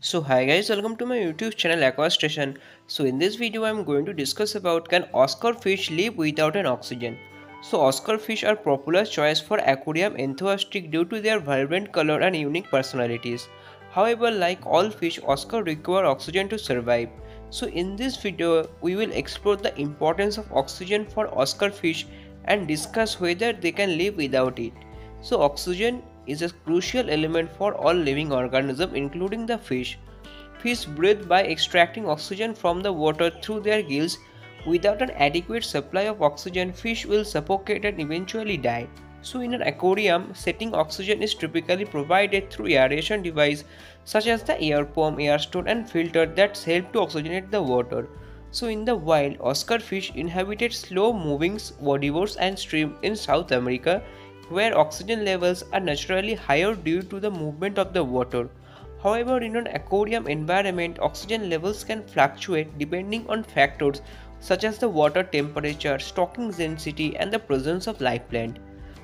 So hi guys welcome to my YouTube channel Aqua Station. So in this video I am going to discuss about can Oscar fish live without an oxygen. So Oscar fish are popular choice for aquarium enthusiasts due to their vibrant color and unique personalities. However like all fish Oscar require oxygen to survive. So in this video we will explore the importance of oxygen for Oscar fish and discuss whether they can live without it. So oxygen is a crucial element for all living organisms including the fish. Fish breathe by extracting oxygen from the water through their gills. Without an adequate supply of oxygen, fish will suffocate and eventually die. So in an aquarium, setting oxygen is typically provided through aeration device such as the air pump, air stone and filter that help to oxygenate the water. So in the wild, Oscar fish inhabited slow moving rivers and streams in South America where oxygen levels are naturally higher due to the movement of the water. However, in an aquarium environment, oxygen levels can fluctuate depending on factors such as the water temperature, stocking density, and the presence of life plant.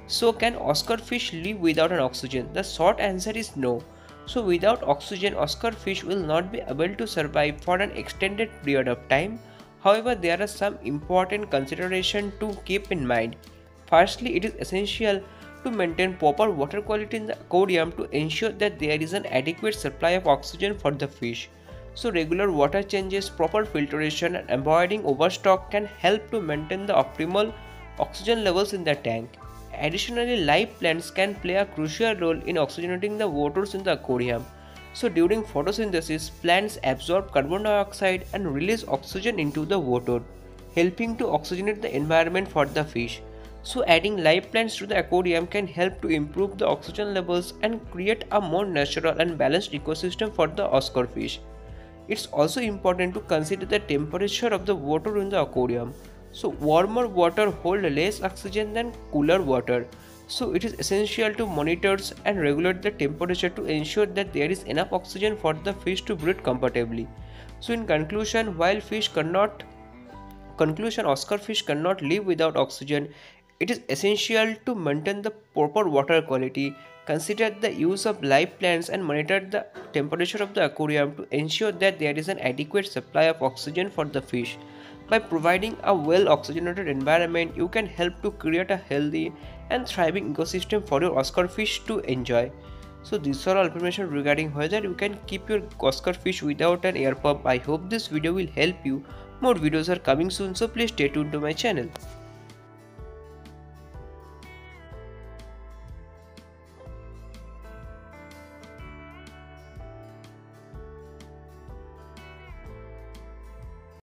So, can Oscar fish live without an oxygen? The short answer is no. So, without oxygen, Oscar fish will not be able to survive for an extended period of time. However, there are some important considerations to keep in mind. Firstly, it is essential to maintain proper water quality in the aquarium to ensure that there is an adequate supply of oxygen for the fish. So regular water changes, proper filtration and avoiding overstock can help to maintain the optimal oxygen levels in the tank. Additionally, live plants can play a crucial role in oxygenating the waters in the aquarium. So during photosynthesis, plants absorb carbon dioxide and release oxygen into the water, helping to oxygenate the environment for the fish. So adding live plants to the aquarium can help to improve the oxygen levels and create a more natural and balanced ecosystem for the Oscar fish. It's also important to consider the temperature of the water in the aquarium. So warmer water hold less oxygen than cooler water. So it is essential to monitor and regulate the temperature to ensure that there is enough oxygen for the fish to breathe comfortably. So in conclusion, while fish cannot conclusion Oscar fish cannot live without oxygen it is essential to maintain the proper water quality, consider the use of live plants and monitor the temperature of the aquarium to ensure that there is an adequate supply of oxygen for the fish. By providing a well oxygenated environment, you can help to create a healthy and thriving ecosystem for your Oscar fish to enjoy. So these are all information regarding whether you can keep your Oscar fish without an air pump. I hope this video will help you. More videos are coming soon so please stay tuned to my channel.